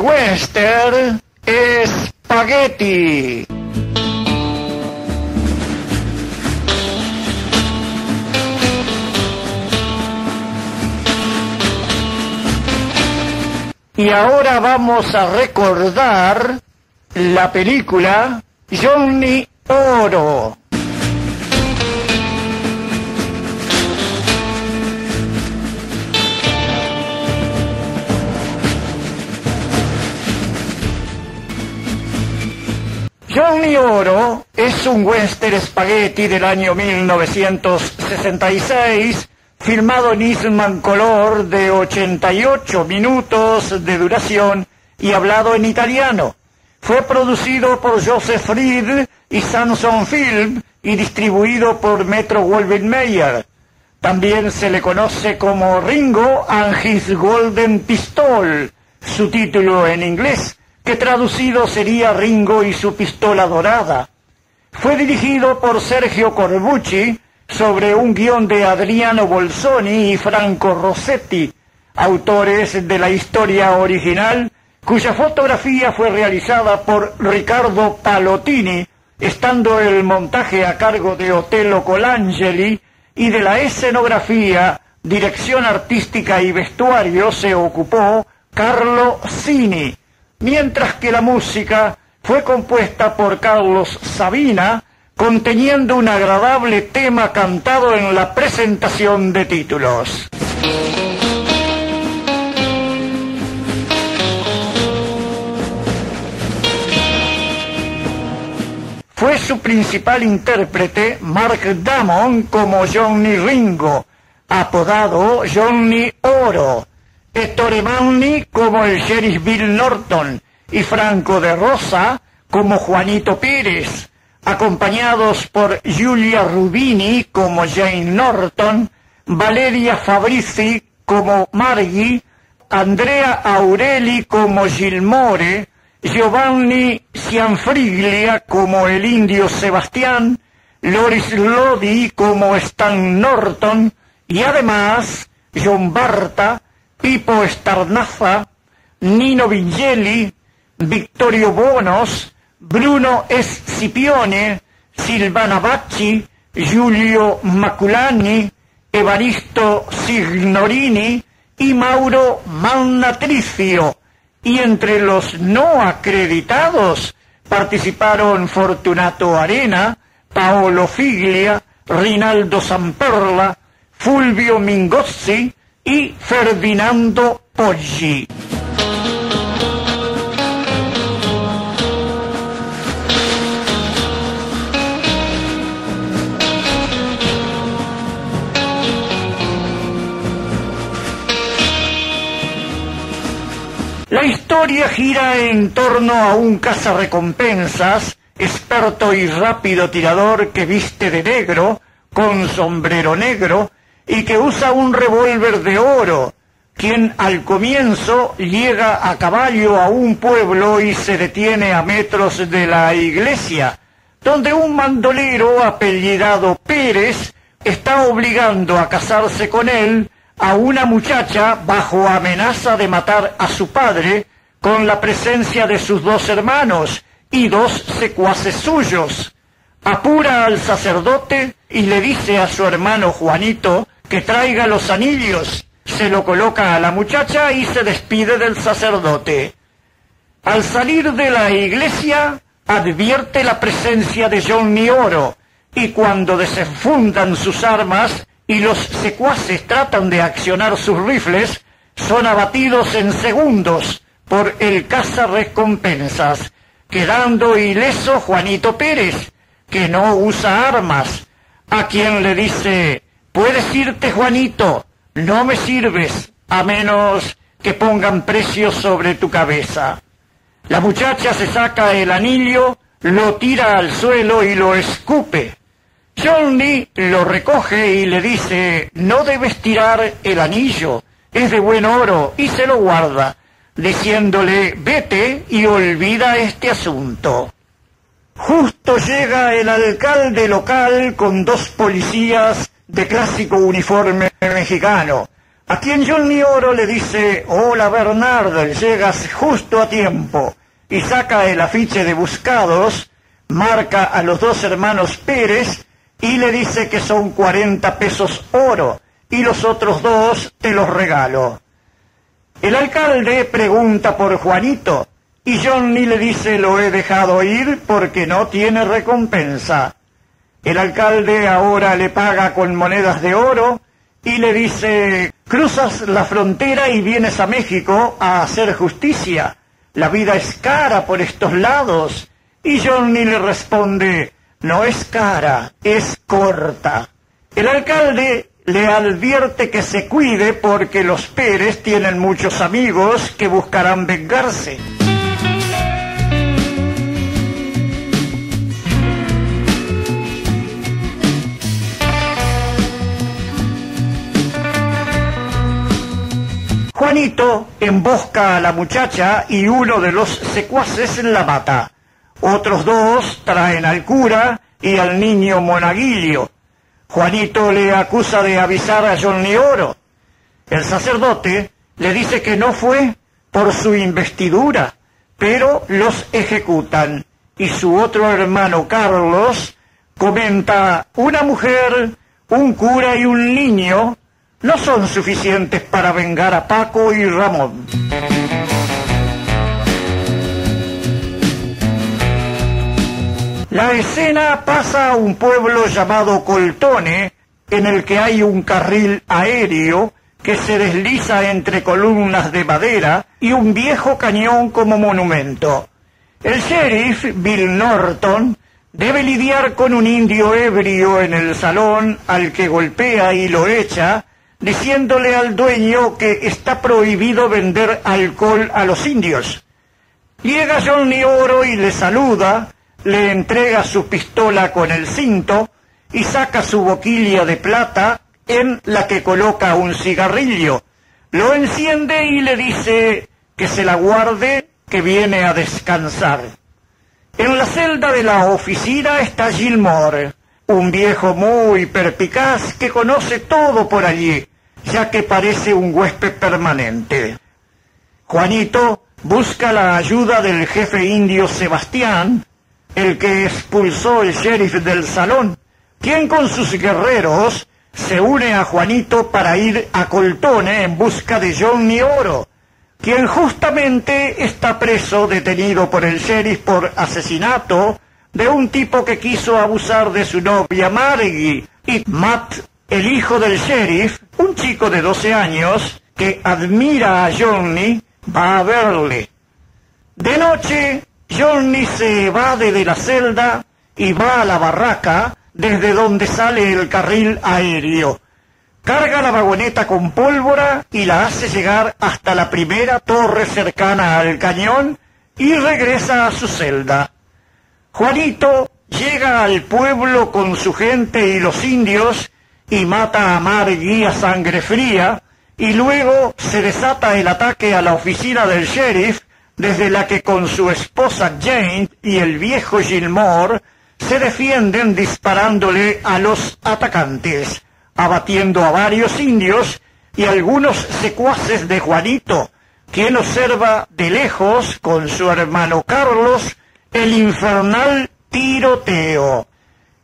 western Spaghetti. Y ahora vamos a recordar la película Johnny Oro. Johnny Oro es un western spaghetti del año 1966, filmado en Eastman Color de 88 minutos de duración y hablado en italiano. Fue producido por Joseph Reed y Samson Film y distribuido por Metro Goldwyn Mayer. También se le conoce como Ringo and His Golden Pistol, su título en inglés que traducido sería Ringo y su pistola dorada. Fue dirigido por Sergio Corbucci sobre un guion de Adriano Bolsoni y Franco Rossetti, autores de la historia original, cuya fotografía fue realizada por Ricardo Palotini, estando el montaje a cargo de Otello Colangeli y de la escenografía, dirección artística y vestuario se ocupó Carlo Cini mientras que la música fue compuesta por Carlos Sabina, conteniendo un agradable tema cantado en la presentación de títulos. Fue su principal intérprete Mark Damon como Johnny Ringo, apodado Johnny Oro, Ettore como el sheriff Bill Norton y Franco de Rosa como Juanito Pérez, acompañados por Giulia Rubini como Jane Norton, Valeria Fabrizi como Margie, Andrea Aureli como Gilmore, Giovanni Cianfriglia como el indio Sebastián, Loris Lodi como Stan Norton y además John Barta Pipo Starnaza, Nino Vigelli, Vittorio Bonos, Bruno Escipione, Silvana Bacci, Giulio Maculani, Evaristo Signorini y Mauro Mannatricio. Y entre los no acreditados participaron Fortunato Arena, Paolo Figlia, Rinaldo Samperla, Fulvio Mingozzi, y Ferdinando Poggi. La historia gira en torno a un cazarrecompensas, experto y rápido tirador que viste de negro, con sombrero negro, y que usa un revólver de oro, quien al comienzo llega a caballo a un pueblo y se detiene a metros de la iglesia, donde un mandolero apellidado Pérez está obligando a casarse con él a una muchacha bajo amenaza de matar a su padre con la presencia de sus dos hermanos y dos secuaces suyos. Apura al sacerdote y le dice a su hermano Juanito que traiga los anillos, se lo coloca a la muchacha y se despide del sacerdote. Al salir de la iglesia, advierte la presencia de Johnny Oro, y cuando desenfundan sus armas y los secuaces tratan de accionar sus rifles, son abatidos en segundos por el caza recompensas, quedando ileso Juanito Pérez, que no usa armas, a quien le dice Puedes irte, Juanito, no me sirves, a menos que pongan precio sobre tu cabeza. La muchacha se saca el anillo, lo tira al suelo y lo escupe. Johnny lo recoge y le dice, no debes tirar el anillo, es de buen oro, y se lo guarda, diciéndole, vete y olvida este asunto. Justo llega el alcalde local con dos policías de clásico uniforme mexicano, a quien Johnny Oro le dice, hola Bernardo, llegas justo a tiempo, y saca el afiche de buscados, marca a los dos hermanos Pérez y le dice que son 40 pesos oro y los otros dos te los regalo. El alcalde pregunta por Juanito y Johnny le dice lo he dejado ir porque no tiene recompensa. El alcalde ahora le paga con monedas de oro y le dice cruzas la frontera y vienes a México a hacer justicia. La vida es cara por estos lados. Y Johnny le responde no es cara, es corta. El alcalde le advierte que se cuide porque los Pérez tienen muchos amigos que buscarán vengarse. Juanito embosca a la muchacha y uno de los secuaces la mata. Otros dos traen al cura y al niño monaguillo. Juanito le acusa de avisar a Johnny Oro. El sacerdote le dice que no fue por su investidura, pero los ejecutan. Y su otro hermano Carlos comenta, una mujer, un cura y un niño no son suficientes para vengar a Paco y Ramón. La escena pasa a un pueblo llamado Coltone, en el que hay un carril aéreo que se desliza entre columnas de madera y un viejo cañón como monumento. El sheriff, Bill Norton, debe lidiar con un indio ebrio en el salón al que golpea y lo echa, diciéndole al dueño que está prohibido vender alcohol a los indios. Llega Johnny Oro y le saluda, le entrega su pistola con el cinto y saca su boquilla de plata en la que coloca un cigarrillo. Lo enciende y le dice que se la guarde, que viene a descansar. En la celda de la oficina está Gilmore, un viejo muy perpicaz que conoce todo por allí, ya que parece un huésped permanente. Juanito busca la ayuda del jefe indio Sebastián, el que expulsó el sheriff del salón, quien con sus guerreros se une a Juanito para ir a Coltone en busca de Johnny Oro, quien justamente está preso detenido por el sheriff por asesinato de un tipo que quiso abusar de su novia Margie. Y Matt, el hijo del sheriff, un chico de 12 años que admira a Johnny, va a verle. De noche, Johnny se evade de la celda y va a la barraca desde donde sale el carril aéreo. Carga la vagoneta con pólvora y la hace llegar hasta la primera torre cercana al cañón y regresa a su celda. Juanito llega al pueblo con su gente y los indios y mata a Margui a sangre fría y luego se desata el ataque a la oficina del sheriff desde la que con su esposa Jane y el viejo Gilmore se defienden disparándole a los atacantes, abatiendo a varios indios y algunos secuaces de Juanito, quien observa de lejos con su hermano Carlos el infernal tiroteo.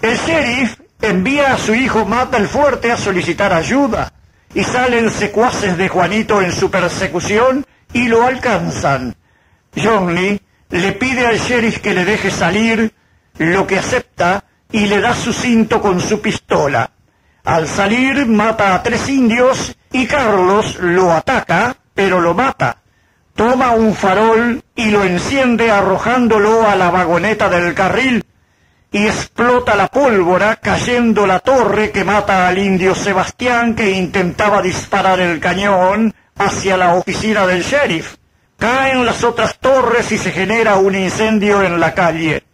El sheriff envía a su hijo Matt el Fuerte a solicitar ayuda y salen secuaces de Juanito en su persecución y lo alcanzan. Johnny le pide al sheriff que le deje salir, lo que acepta y le da su cinto con su pistola. Al salir mata a tres indios y Carlos lo ataca, pero lo mata. Toma un farol y lo enciende arrojándolo a la vagoneta del carril y explota la pólvora cayendo la torre que mata al indio Sebastián que intentaba disparar el cañón hacia la oficina del sheriff. Caen las otras torres y se genera un incendio en la calle.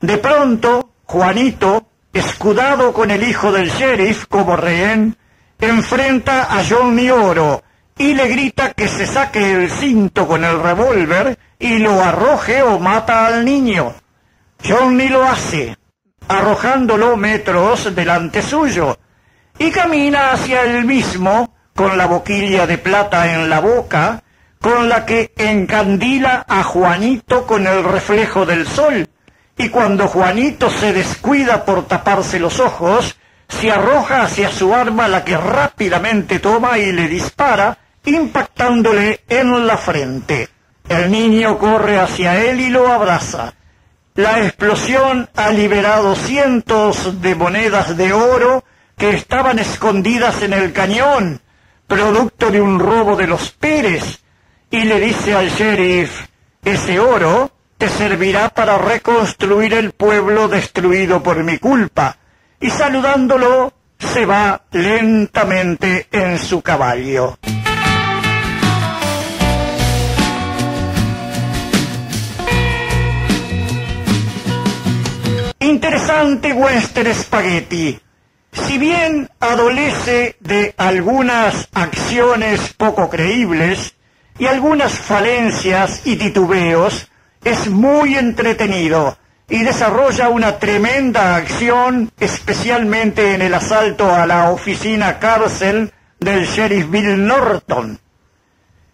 De pronto, Juanito, escudado con el hijo del sheriff como rehén, enfrenta a Johnny Oro y le grita que se saque el cinto con el revólver y lo arroje o mata al niño. Johnny lo hace, arrojándolo metros delante suyo, y camina hacia él mismo con la boquilla de plata en la boca, con la que encandila a Juanito con el reflejo del sol, y cuando Juanito se descuida por taparse los ojos, se arroja hacia su arma la que rápidamente toma y le dispara, impactándole en la frente. El niño corre hacia él y lo abraza. La explosión ha liberado cientos de monedas de oro que estaban escondidas en el cañón, producto de un robo de los Pérez, y le dice al sheriff, ese oro te servirá para reconstruir el pueblo destruido por mi culpa, y saludándolo se va lentamente en su caballo. Interesante western spaghetti. Si bien adolece de algunas acciones poco creíbles y algunas falencias y titubeos, es muy entretenido y desarrolla una tremenda acción, especialmente en el asalto a la oficina cárcel del sheriff Bill Norton.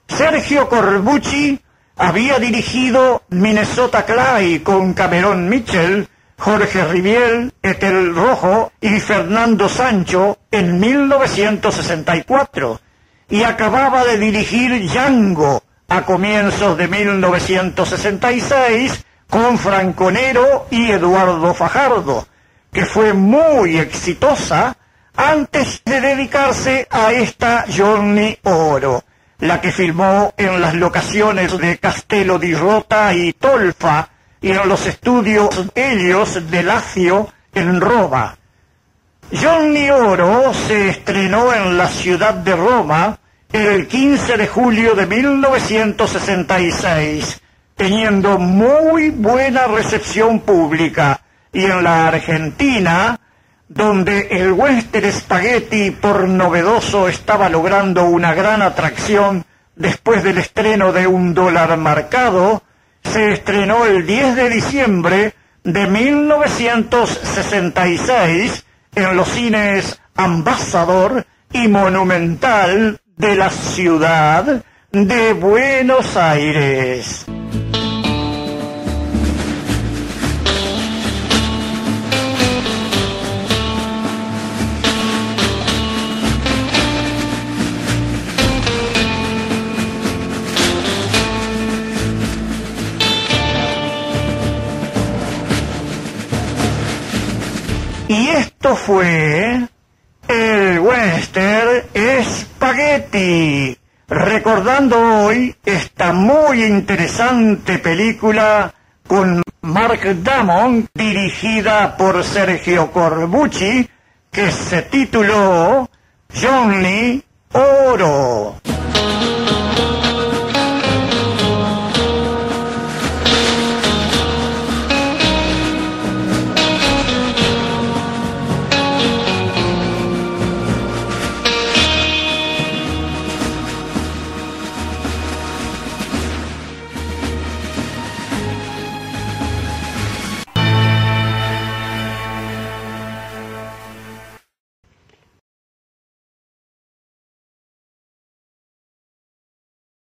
Sergio Corbucci había dirigido Minnesota Clay con Cameron Mitchell Jorge Riviel, Etel Rojo y Fernando Sancho en 1964 y acababa de dirigir Django a comienzos de 1966 con Franconero y Eduardo Fajardo, que fue muy exitosa antes de dedicarse a esta Johnny Oro, la que filmó en las locaciones de Castelo di Rota y Tolfa, y los estudios Helios de Lacio en Roma. Johnny Oro se estrenó en la ciudad de Roma el 15 de julio de 1966, teniendo muy buena recepción pública, y en la Argentina, donde el western spaghetti por novedoso estaba logrando una gran atracción después del estreno de Un dólar marcado, se estrenó el 10 de diciembre de 1966 en los cines Ambassador y Monumental de la ciudad de Buenos Aires. Y esto fue el western Spaghetti, recordando hoy esta muy interesante película con Mark Damon, dirigida por Sergio Corbucci, que se tituló Johnny Oro.